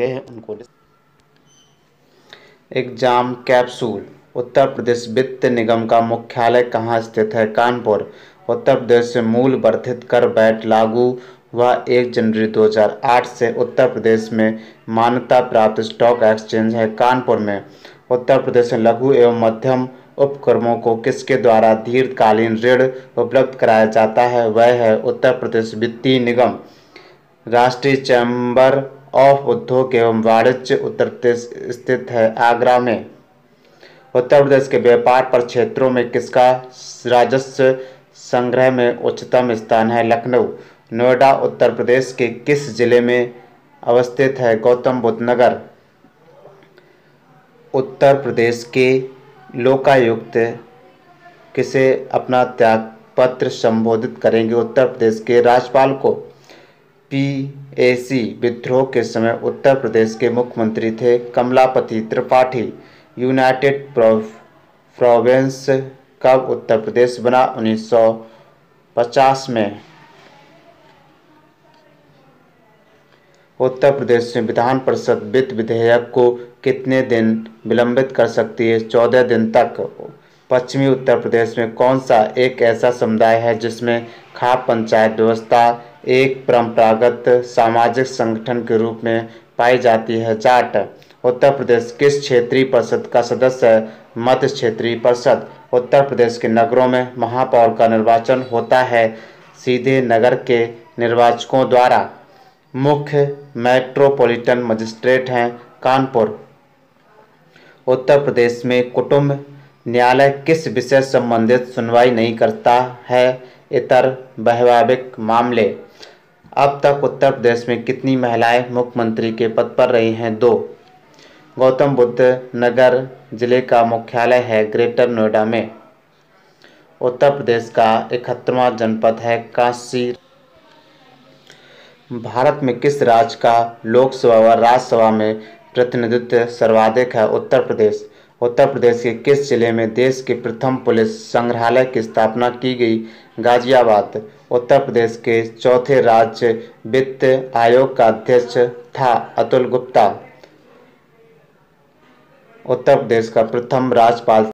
हैं उनको exam capsule, Uttar Pradesh वित्त निगम का मुख्यालय कहाँ स्थित है? कानपुर, उत्तर प्रदेश से मूल वर्धित कर बैट लागू हुआ एक जनवरी 2008 से। उत्तर प्रदेश में मान्यता प्राप्त स्टॉक एक्सचेंज है कानपुर में। उत्तर प्रदेश में लघु एवं मध्यम उपक्रमों को किसके द्वारा दीर्घकालीन ऋण उपलब्ध कराया जाता है? वह है उत्तर प्रदेश वित्तीय निगम, राष्ट्रीय चैम्बर ऑफ़ उद्योग एवं वाणिज्य उत्तर प्रदेश स्थित है आगरा में। उत्तर प्रदेश के व्यापार पर क्षेत्रों में किसका राजस्व संग्रह में उच्चतम स्थान है? लखनऊ, नोएडा, उत्तर प्रदेश के किस ज़िले में अवस्थित है? गौतम बुद्ध नगर, उत्तर प्रदेश के लोकायुक्त किसे अपना त्याग पत्र संबोधित करेंगे? उत्तर प्रदेश के राज्यपाल को पीएसी विद्रोह के समय उत्तर प्रदेश के मुख्यमंत्री थे कमलापति त्रिपाठी। यूनाइटेड प्रोविंस कब उत्तर प्रदेश बना? 1950 में। उत्तर प्रदेश में विधान परिषद वित्त विधेयक को कितने दिन विलंबित कर सकती है? चौदह दिन तक। पश्चिमी उत्तर प्रदेश में कौन सा एक ऐसा समुदाय है जिसमें खाप पंचायत व्यवस्था एक परंपरागत सामाजिक संगठन के रूप में पाई जाती है। जाट उत्तर प्रदेश किस क्षेत्रीय परिषद का सदस्य है मध्य क्षेत्रीय परिषद, उत्तर प्रदेश के नगरों में महापौर का निर्वाचन होता है। सीधे नगर के निर्वाचकों द्वारा मुख्य मेट्रोपॉलिटन मजिस्ट्रेट हैं कानपुर। उत्तर प्रदेश में कुटुंब न्यायालय किस विषय संबंधित सुनवाई नहीं करता है? इतर वैवाहिक मामले। अब तक उत्तर प्रदेश में कितनी महिलाएँ मुख्यमंत्री के पद पर रही हैं? दो। गौतम बुद्ध नगर ज़िले का मुख्यालय है ग्रेटर नोएडा में। उत्तर प्रदेश का इकहत्तरवा जनपद है काशी भारत में किस राज्य का लोकसभा व राज्यसभा में प्रतिनिधित्व सर्वाधिक है? उत्तर प्रदेश। उत्तर प्रदेश के किस ज़िले में देश के प्रथम पुलिस संग्रहालय की स्थापना की गई? गाजियाबाद। उत्तर प्रदेश के चौथे राज्य वित्त आयोग का अध्यक्ष था अतुल गुप्ता। उत्तर प्रदेश का प्रथम राज्यपाल